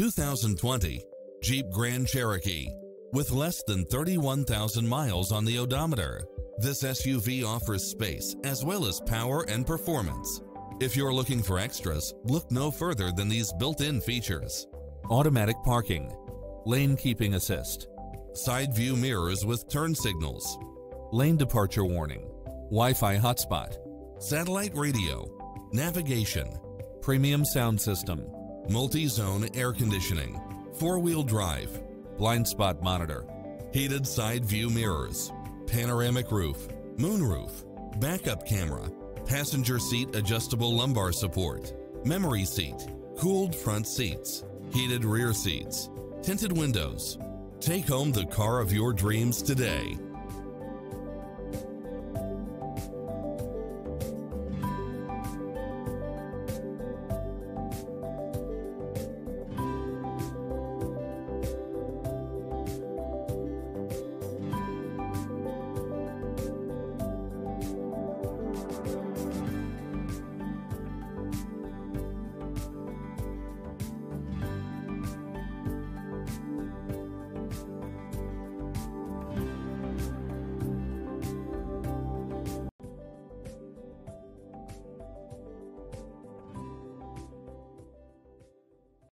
2020 Jeep Grand Cherokee. With less than 31,000 miles on the odometer, this SUV offers space as well as power and performance. If you're looking for extras, look no further than these built-in features. Automatic parking, lane keeping assist, side view mirrors with turn signals, lane departure warning, Wi-Fi hotspot, satellite radio, navigation, premium sound system, multi-zone air conditioning, four-wheel drive, blind spot monitor, heated side view mirrors, panoramic roof, moonroof, backup camera, passenger seat adjustable lumbar support, memory seat, cooled front seats, heated rear seats, tinted windows. Take home the car of your dreams today.